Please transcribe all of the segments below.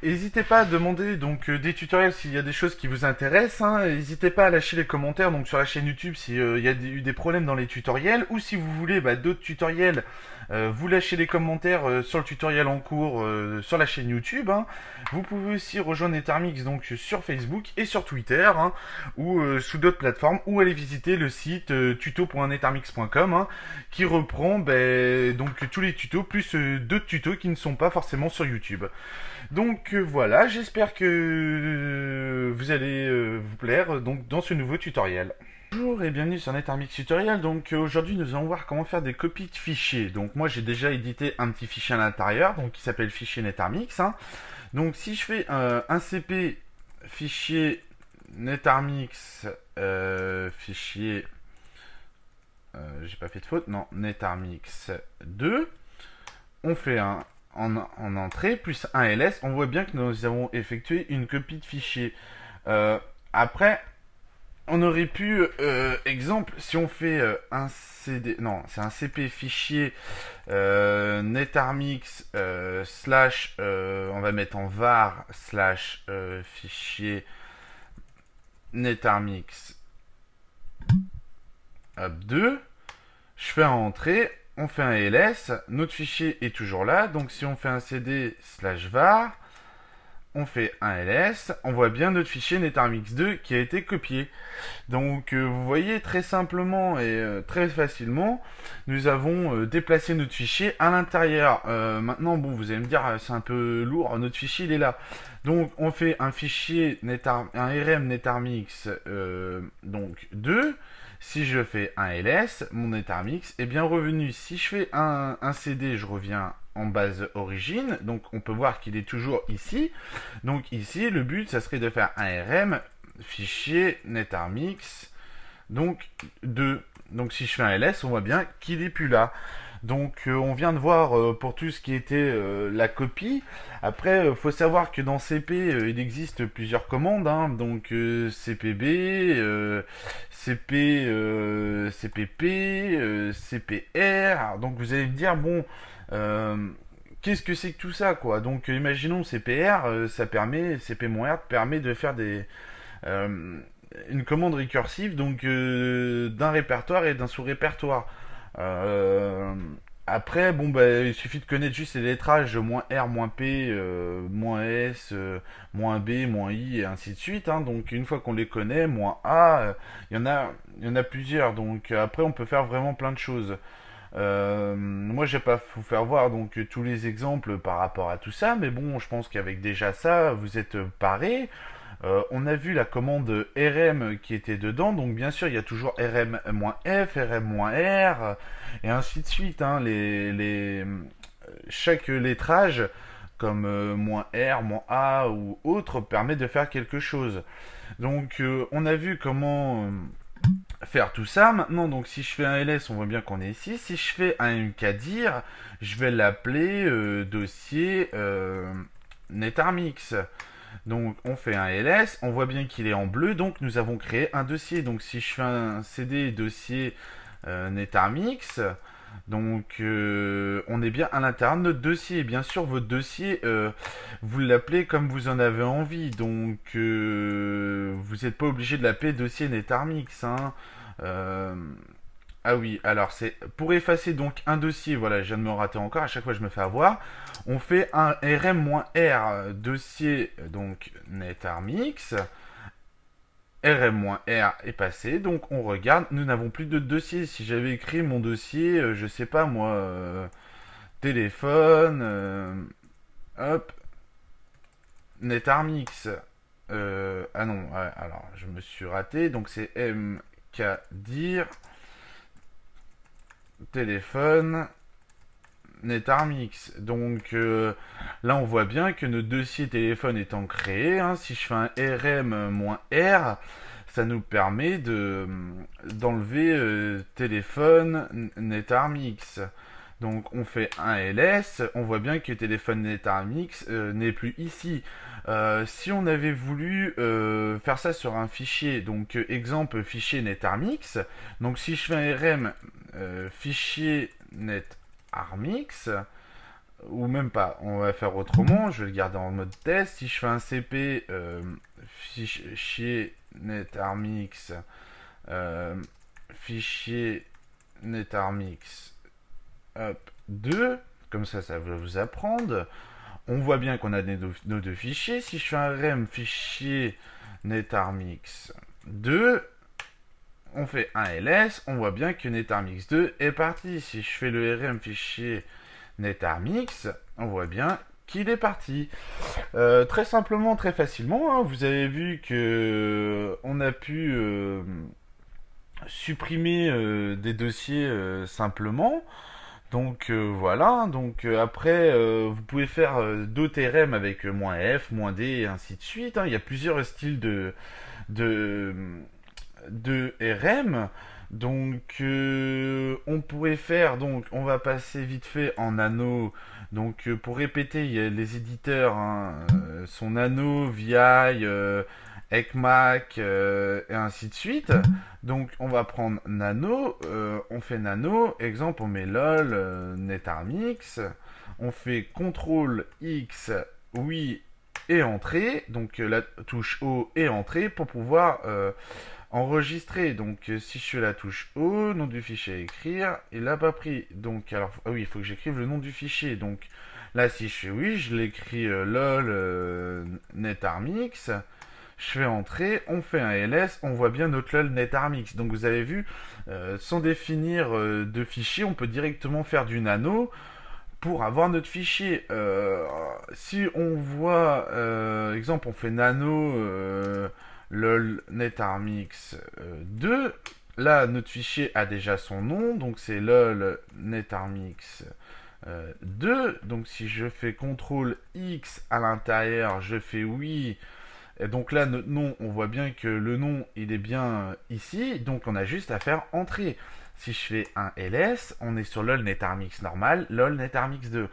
N'hésitez pas à demander donc euh, des tutoriels s'il y a des choses qui vous intéressent. hein. N'hésitez pas à lâcher les commentaires donc sur la chaîne YouTube s'il y a eu des problèmes dans les tutoriels ou si vous voulez bah, d'autres tutoriels. euh, vous lâchez les commentaires euh, sur le tutoriel en cours euh, sur la chaîne YouTube. hein. Vous pouvez aussi rejoindre Ethermix donc sur Facebook et sur Twitter hein, ou euh, sous d'autres plateformes ou aller visiter le site euh, tuto.nethermix.com qui reprend ben, donc tous les tutos plus euh, d'autres tutos qui ne sont pas forcément sur YouTube. Donc voilà, j'espère que euh, vous allez euh, vous plaire euh, donc dans ce nouveau tutoriel. Bonjour et bienvenue sur NetArmix Tutorial. Donc aujourd'hui nous allons voir comment faire des copies de fichiers. Donc moi j'ai déjà édité un petit fichier à l'intérieur, donc qui s'appelle fichier NetArmix. hein. Donc si je fais un CP fichier NetArmix fichier j'ai pas fait de faute, non, NetArmix 2, on fait un en, en entrée plus un ls, on voit bien que nous avons effectué une copie de fichier. Euh, après, on aurait pu, euh, exemple, si on fait euh, un CD, non, c'est un CP fichier netarmix slash, on va mettre en var slash fichier netarmix hop 2, je fais un entrée, on fait un ls, notre fichier est toujours là, donc si on fait un cd slash var, on fait un ls, on voit bien notre fichier netarmix2 qui a été copié. Donc euh, vous voyez très simplement et euh, très facilement, nous avons euh, déplacé notre fichier à l'intérieur. Maintenant, bon, vous allez me dire, c'est un peu lourd, notre fichier il est là. Donc on fait un fichier netar un rm netarmix donc 2. Si je fais un ls, mon netarmix est bien revenu. Si je fais un, un cd, je reviens en base origine. Donc on peut voir qu'il est toujours ici. Donc ici, le but, ça serait de faire un rm fichier netarmix donc 2. Donc si je fais un ls, on voit bien qu'il est plus là. Donc euh, on vient de voir euh, pour tout ce qui était euh, la copie. Après, euh, faut savoir que dans CP, il existe plusieurs commandes. hein. donc CPB, CP, CPP, CPR. Donc vous allez me dire bon. Qu'est-ce que c'est que tout ça quoi? Donc imaginons CPR, ça permet CP-R permet de faire des une commande récursive donc d'un répertoire et d'un sous-répertoire. Euh, après, bon, bah, il suffit de connaître juste les lettrages moins R, moins P, euh, moins S, euh, moins B, moins I, et ainsi de suite. hein. Donc, une fois qu'on les connaît, moins A, il y en a, y en a plusieurs. Donc, après, on peut faire vraiment plein de choses. Moi, je vais pas vous faire voir donc tous les exemples par rapport à tout ça, mais bon, je pense qu'avec déjà ça, vous êtes parés. Euh, on a vu la commande rm qui était dedans, donc bien sûr il y a toujours rm-f, rm-r, et ainsi de suite. hein. chaque lettrage, comme euh, R, A ou autre, permet de faire quelque chose. Donc euh, on a vu comment faire tout ça. Maintenant, donc si je fais un ls, on voit bien qu'on est ici. Si je fais un mkdir, je vais l'appeler dossier netarmix. Donc on fait un ls, on voit bien qu'il est en bleu, donc nous avons créé un dossier. Donc si je fais un cd dossier euh, netarmix, donc euh, on est bien à l'intérieur de notre dossier. Bien sûr, votre dossier, euh, vous l'appelez comme vous en avez envie. Donc euh, vous n'êtes pas obligé de l'appeler dossier netarmix. Hein. Ah oui, alors c'est pour effacer donc un dossier, voilà, je viens de me rater encore, à chaque fois je me fais avoir. On fait un rm-r dossier donc netarmix. rm-r est passé, donc on regarde, nous n'avons plus de dossier. Si j'avais écrit mon dossier, euh, je sais pas moi, euh, téléphone, euh, hop, netarmix. Euh, ah non, alors je me suis raté, donc c'est mkdir téléphone netarmix. Donc euh, là on voit bien que notre dossier téléphone étant créé, hein, si je fais un rm-r, ça nous permet de d'enlever euh, téléphone netarmix. Donc on fait un ls, on voit bien que téléphone netarmix euh, n'est plus ici. Euh, si on avait voulu euh, faire ça sur un fichier, donc exemple fichier netarmix, donc si je fais un rm fichier netarmix, ou même pas, on va faire autrement, je vais le garder en mode test. Si je fais un CP fichier netarmix, fichier netarmix, hop, 2, comme ça, ça va vous apprendre. On voit bien qu'on a nos, deux fichiers. Si je fais un rem fichier netarmix 2, on fait un ls, on voit bien que netarmix 2 est parti. Si je fais le rm fichier netarmix, on voit bien qu'il est parti. Euh, très simplement, très facilement, hein. vous avez vu que on a pu euh, supprimer euh, des dossiers simplement. Donc voilà, donc après vous pouvez faire d'autres RM avec moins F, moins D et ainsi de suite. Hein. Il y a plusieurs styles de, de, de RM. Donc, euh, on pourrait faire, donc, on va passer vite fait en nano. Donc, euh, pour répéter, les éditeurs, hein, euh, son nano, VI, ECMAC, et ainsi de suite. Donc, on va prendre nano, on fait nano, exemple, on met LOL, NetArmix, on fait CTRL X, oui, et entrée, donc la touche O et entrée pour pouvoir enregistrer. Donc euh, si je fais la touche O, nom du fichier à écrire, il n'a pas pris. Donc alors ah oui, il faut que j'écrive le nom du fichier. Donc là si je fais oui, je l'écris euh, lol euh, netarmix. Je fais entrer, on fait un ls, on voit bien notre lol netarmix. Donc vous avez vu, sans définir de fichier, on peut directement faire du nano pour avoir notre fichier. si on voit, exemple, on fait nano lol netarmix 2. Euh, Là, notre fichier a déjà son nom, donc c'est lol netarmix 2. Euh, donc si je fais CTRL X à l'intérieur, je fais oui. Donc là, notre nom, on voit bien que le nom, il est bien ici. Donc on a juste à faire entrer. Si je fais un ls, on est sur lol netarmix normal, lol netarmix 2.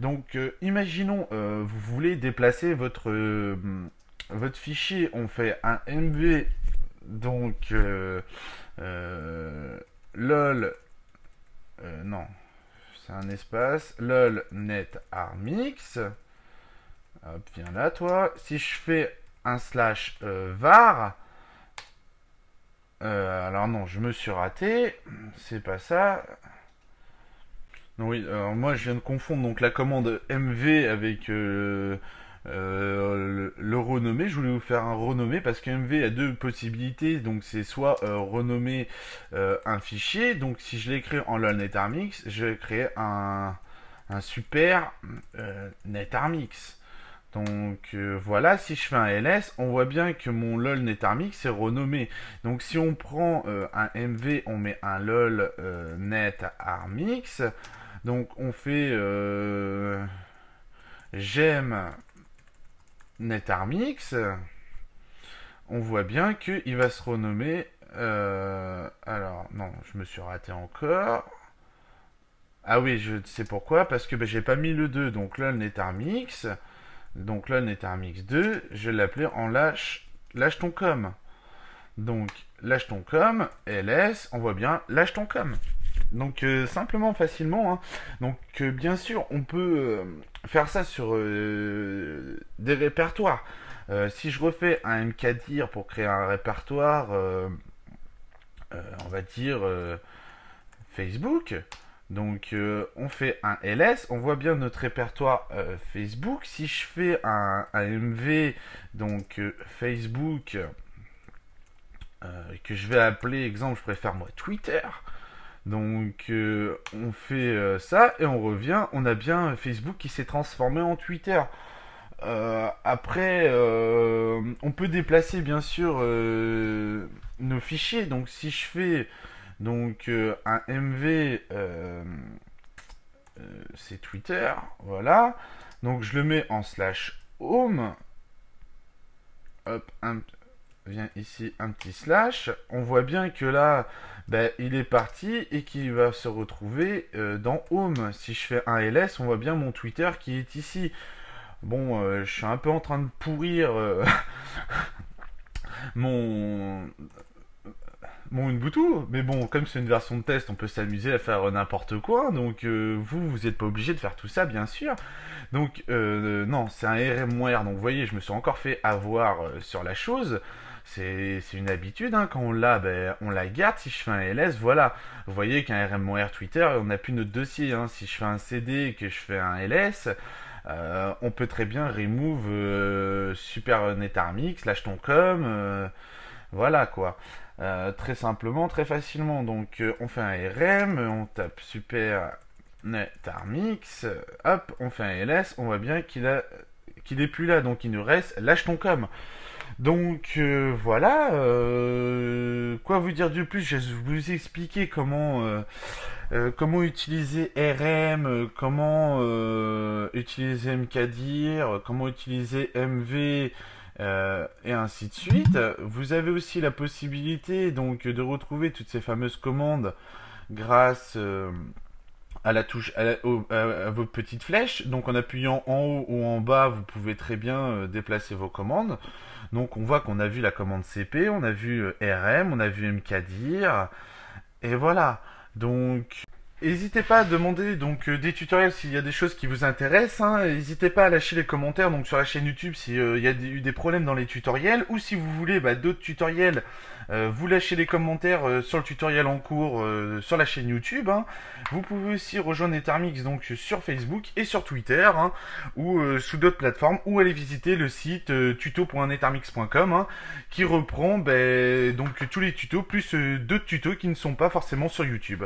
Donc euh, imaginons, vous voulez déplacer votre votre fichier, on fait un mv, donc euh, euh, lol, euh, non, c'est un espace, lol net armix, hop, viens là toi, si je fais un slash var, alors non, je me suis raté, c'est pas ça, non, oui, alors moi je viens de confondre donc la commande mv avec euh, le, renommé, je voulais vous faire un renommé parce qu'MV a deux possibilités. Donc c'est soit euh, renommer euh, un fichier. Donc si je l'écris en lol netarmix, je vais créer un, un super netarmix. Donc voilà, si je fais un ls, on voit bien que mon lol netarmix est renommé. Donc si on prend un mv, on met un lol netarmix. Donc on fait j'aime NetArmix, on voit bien qu'il va se renommer. Euh, alors, non, je me suis raté encore. Ah oui, je sais pourquoi, parce que ben, j'ai pas mis le 2, donc là le NetArmix, donc là le NetArmix 2, je vais l'appeler en lâche, lâche ton com. Donc lâche ton com, ls, on voit bien lâche ton com. Donc euh, simplement, facilement. Hein. Donc euh, bien sûr, on peut faire ça sur euh, des répertoires. Euh, si je refais un mkdir pour créer un répertoire, euh, on va dire Facebook, donc on fait un ls, on voit bien notre répertoire Facebook. Si je fais un, un mv, donc Facebook, que je vais appeler, exemple, je préfère moi Twitter, donc euh, on fait euh, ça et on revient, on a bien Facebook qui s'est transformé en Twitter. Euh, après, on peut déplacer bien sûr nos fichiers. Donc si je fais donc un MV, c'est Twitter, voilà. Donc je le mets en slash home. Hop, un, vient ici un petit slash. On voit bien que là, ben, il est parti et qu'il va se retrouver euh, dans Home. Si je fais un ls, on voit bien mon Twitter qui est ici. Bon, euh, je suis un peu en train de pourrir euh, mon Bon, une boutou, mais bon, comme c'est une version de test, on peut s'amuser à faire n'importe quoi. Donc, euh, vous, vous n'êtes pas obligé de faire tout ça, bien sûr. Donc, euh, non, c'est un RMware. Donc, vous voyez, je me suis encore fait avoir euh, sur la chose. C'est une habitude, hein. quand on l'a, ben, on la garde. Si je fais un LS, voilà. Vous voyez qu'un RMware Twitter, on n'a plus notre dossier. Hein. Si je fais un CD et que je fais un LS, on peut très bien remove super netarmix, lâche ton com, voilà quoi. Euh, très simplement, très facilement. Donc euh, on fait un RM, on tape super netarmix, hop, on fait un ls, on voit bien qu'il a qu'il est plus là, donc il nous reste lâche ton com. Donc euh, voilà, quoi vous dire de plus? Je vais vous expliquer comment comment utiliser RM, comment utiliser MKDIR, comment utiliser MV euh, et ainsi de suite. Vous avez aussi la possibilité donc de retrouver toutes ces fameuses commandes grâce euh, à la touche à, vos petites flèches. Donc en appuyant en haut ou en bas, vous pouvez très bien euh, déplacer vos commandes. Donc on voit qu'on a vu la commande CP, on a vu RM, on a vu MKDIR et voilà. Donc N'hésitez pas à demander donc euh, des tutoriels s'il y a des choses qui vous intéressent. Hein. N'hésitez pas à lâcher les commentaires donc sur la chaîne YouTube s'il euh, y a eu des problèmes dans les tutoriels ou si vous voulez bah, d'autres tutoriels, euh, vous lâchez les commentaires sur le tutoriel en cours sur la chaîne YouTube. Hein. Vous pouvez aussi rejoindre Ethermix donc sur Facebook et sur Twitter hein, ou sous d'autres plateformes ou aller visiter le site tuto.nethermix.com qui reprend bah, donc tous les tutos plus d'autres tutos qui ne sont pas forcément sur YouTube.